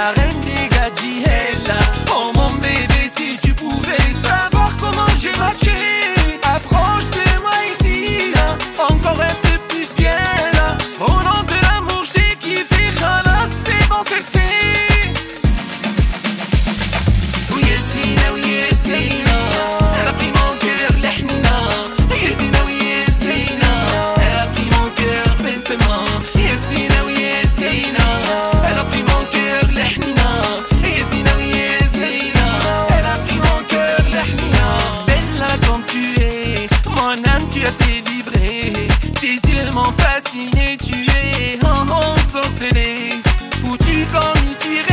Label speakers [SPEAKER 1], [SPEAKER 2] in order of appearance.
[SPEAKER 1] la reine des gadgets. Elle tu es, mon âme tu as fait vibrer. Tes yeux m'ont fasciné, tu es, oh, oh sorcelé, foutu comme une sirène.